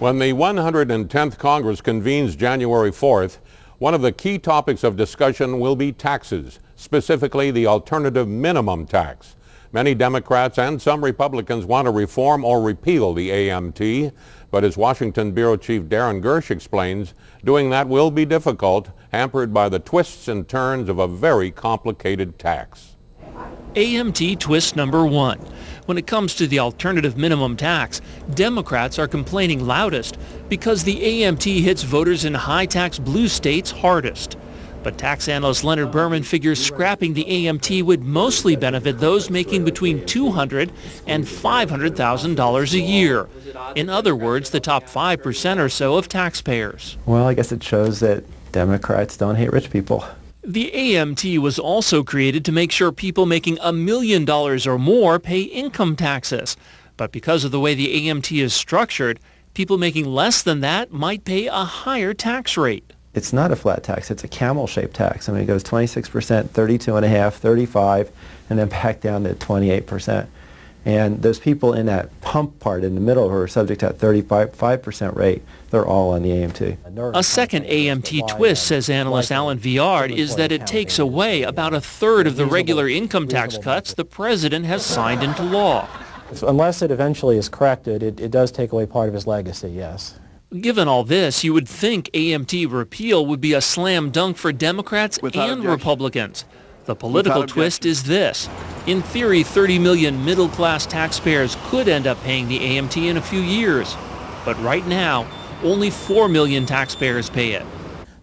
When the 110th Congress convenes January 4th, one of the key topics of discussion will be taxes, specifically the alternative minimum tax. Many Democrats and some Republicans want to reform or repeal the AMT, but as Washington Bureau Chief Darren Gersh explains, doing that will be difficult, hampered by the twists and turns of a very complicated tax. AMT twist number one. When it comes to the alternative minimum tax, Democrats are complaining loudest because the AMT hits voters in high-tax blue states hardest. But tax analyst Leonard Burman figures scrapping the AMT would mostly benefit those making between $200 and $500,000 a year. In other words, the top 5% or so of taxpayers. Well, I guess it shows that Democrats don't hate rich people. The AMT was also created to make sure people making a million dollars or more pay income taxes. But because of the way the AMT is structured, people making less than that might pay a higher tax rate. It's not a flat tax. It's a camel-shaped tax. I mean, it goes 26%, 32.5%, 35, and then back down to 28%. And those people in that pump part in the middle who are subject to that 35% rate, they're all on the AMT. A second AMT twist, says analyst Alan Viard, is that it takes away about a third of the regular income tax cuts the president has signed into law. Unless it eventually is corrected, it, it does take away part of his legacy, yes. Given all this, you would think AMT repeal would be a slam dunk for Democrats Without and objection. Republicans. The political twist is this. In theory, 30 million middle-class taxpayers could end up paying the AMT in a few years. But right now, only 4 million taxpayers pay it.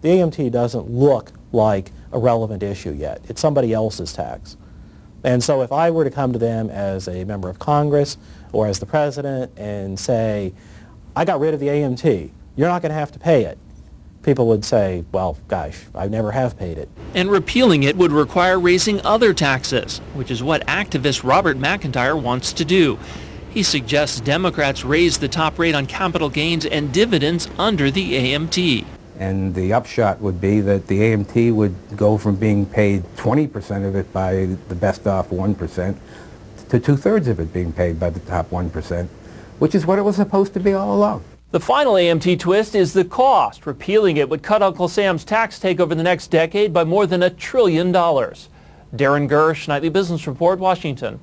The AMT doesn't look like a relevant issue yet. It's somebody else's tax. And so if I were to come to them as a member of Congress or as the president and say, I got rid of the AMT, you're not going to have to pay it, people would say, well, gosh, I never have paid it. And repealing it would require raising other taxes, which is what activist Robert McIntyre wants to do. He suggests Democrats raise the top rate on capital gains and dividends under the AMT. And the upshot would be that the AMT would go from being paid 20% of it by the best off 1% to two-thirds of it being paid by the top 1%, which is what it was supposed to be all along. The final AMT twist is the cost. Repealing it would cut Uncle Sam's tax take over the next decade by more than a trillion dollars. Darren Gersh, Nightly Business Report, Washington.